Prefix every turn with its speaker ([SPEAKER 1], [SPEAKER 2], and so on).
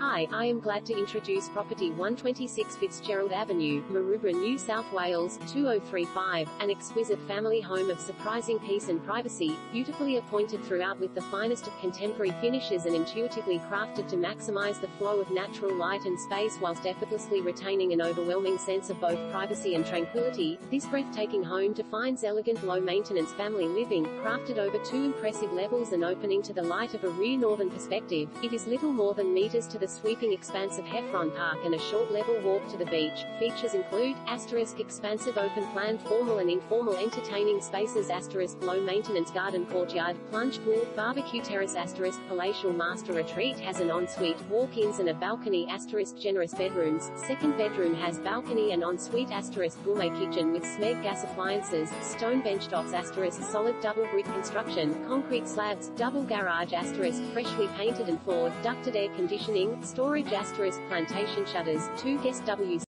[SPEAKER 1] Hi, I am glad to introduce property 126 Fitzgerald Avenue, Maroubra, New South Wales, 2035, an exquisite family home of surprising peace and privacy, beautifully appointed throughout with the finest of contemporary finishes and intuitively crafted to maximize the flow of natural light and space whilst effortlessly retaining an overwhelming sense of both privacy and tranquility. This breathtaking home defines elegant low-maintenance family living, crafted over two impressive levels and opening to the light of a rear northern perspective. It is little more than meters to the sweeping expanse of Heffron Park and a short level walk to the beach. Features include, asterisk expansive open plan formal and informal entertaining spaces asterisk low maintenance garden courtyard, plunge pool, barbecue terrace asterisk palatial master retreat has an ensuite, walk-ins and a balcony asterisk generous bedrooms. Second bedroom has balcony and ensuite asterisk gourmet kitchen with Smeg gas appliances, stone bench tops asterisk solid double brick construction, concrete slabs, double garage asterisk freshly painted and floored, ducted air conditioning, storage asterisk plantation shutters, two guest W's